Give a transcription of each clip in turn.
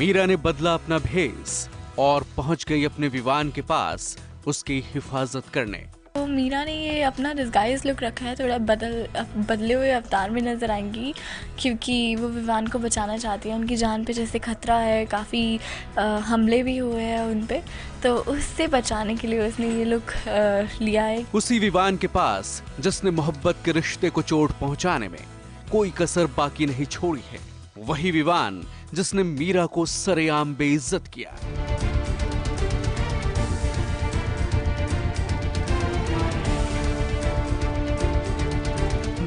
मीरा ने बदला अपना भेस और पहुँच गई अपने विवान के पास उसकी हिफाजत करने। तो मीरा ने ये अपना डिस्गाइज लुक रखा है थोड़ा बदल बदले हुए अवतार में नज़र आएँगी क्योंकि वो विवान को बचाना चाहती है। उनकी जान पे जैसे खतरा है काफ़ी हमले भी हुए हैं उन पे। तो उससे बचाने के लिए उसने ये लुक आ, लिया है। उसी विवान के पास जिसने मोहब्बत के रिश्ते को चोट पहुँचाने में कोई कसर बाकी नहीं छोड़ी है। वही विवान जिसने मीरा को सरेआम बेइज्जत किया।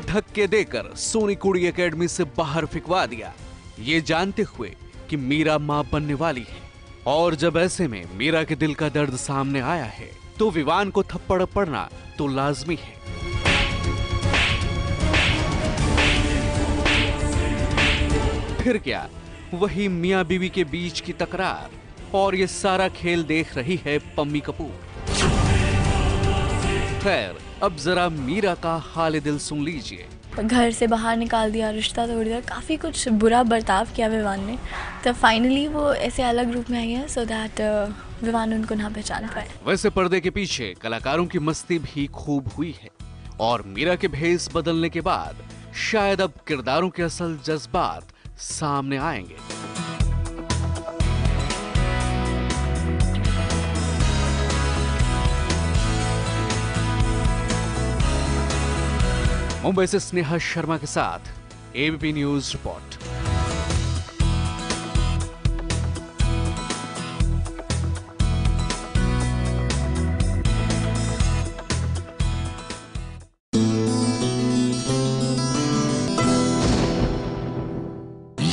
धक्के देकर सोनी कुड़ी एकेडमी से बाहर फिकवा दिया। ये जानते हुए कि मीरा माँ बनने वाली है। और जब ऐसे में मीरा के दिल का दर्द सामने आया है तो विवान को थप्पड़ पड़ना तो लाजमी है। फिर क्या? वही मियाँ बीवी के बीच की तकरार और ये सारा खेल देख रही है पम्मी कपूर। खैर अब जरा मीरा का हाल दिल सुन लीजिए। घर से बाहर निकाल दिया रिश्ता तोड़ दिया काफ़ी कुछ बुरा बर्ताव किया विवान ने। तो फाइनली वो ऐसे अलग रूप में आई है सो दैट विवान उनको ना पहचान पाए। वैसे पर्दे के पीछे कलाकारों की मस्ती भी खूब हुई है और मीरा के भेस बदलने के बाद शायद अब किरदारों के असल जज्बात सामने आएँगे। मुंबई से स्नेहा शर्मा के साथ एबीपी न्यूज़ रिपोर्ट